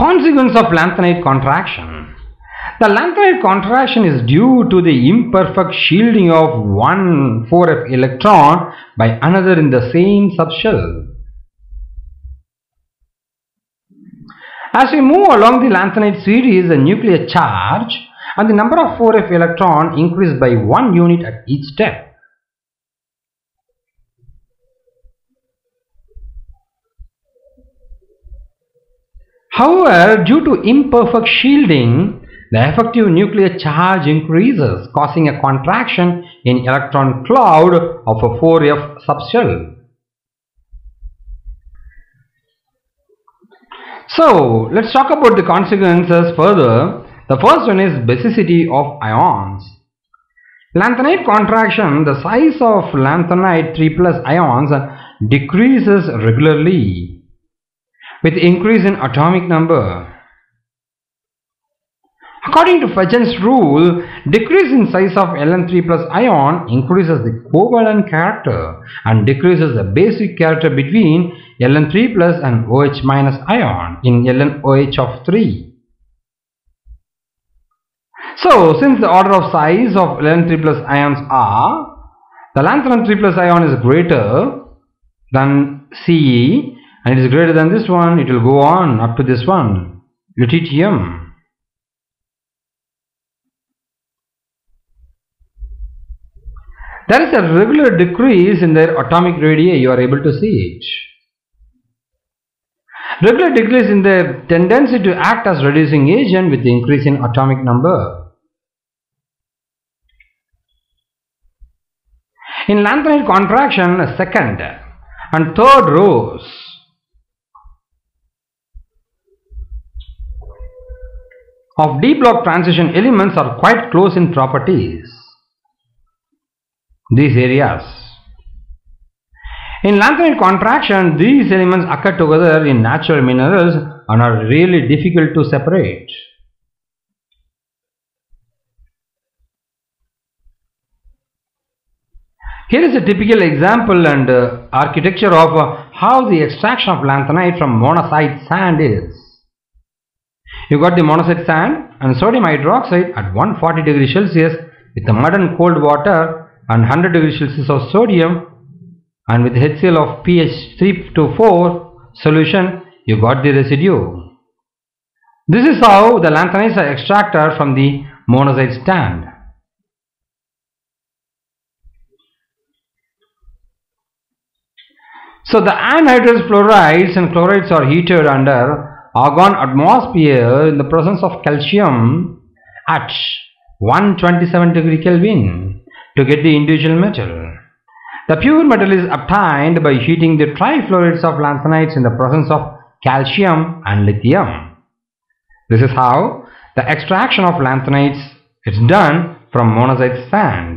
Consequence of lanthanide contraction. The lanthanide contraction is due to the imperfect shielding of one 4f electron by another in the same subshell. As we move along the lanthanide series, the nuclear charge and the number of 4f electron increase by 1 unit at each step. However, due to imperfect shielding, the effective nuclear charge increases, causing a contraction in electron cloud of a 4f subshell. So, let's talk about the consequences further. The first one is basicity of ions. Lanthanide contraction, the size of lanthanide 3 plus ions decreases regularly with increase in atomic number. According to Fajans rule, decrease in size of Ln3 plus ion increases the covalent character and decreases the basic character between Ln3 plus and OH minus ion in LnOH of 3. So, since the order of size of Ln3 plus ions are, the lanthanum 3 plus ion is greater than Ce and it is greater than this one, it will go on up to this one, lutetium. There is a regular decrease in their atomic radii, you are able to see it. Regular decrease in their tendency to act as reducing agent with the increase in atomic number. In lanthanide contraction, second and third rows of d block transition elements are quite close in properties these areas. In lanthanide contraction, these elements occur together in natural minerals and are really difficult to separate. Here is a typical example and uh, architecture of uh, how the extraction of lanthanide from monazite sand is. You got the monazite sand and sodium hydroxide at 140 degrees Celsius with the mud and cold water and 100 degrees Celsius of sodium and with HCl of pH 3 to 4 solution you got the residue. This is how the lanthanides are extracted from the monazite sand. So the anhydrous fluorides and chlorides are heated under argon atmosphere in the presence of calcium at 127 degree Kelvin to get the individual metal. The pure metal is obtained by heating the trifluorides of lanthanides in the presence of calcium and lithium. This is how the extraction of lanthanides is done from monazite sand.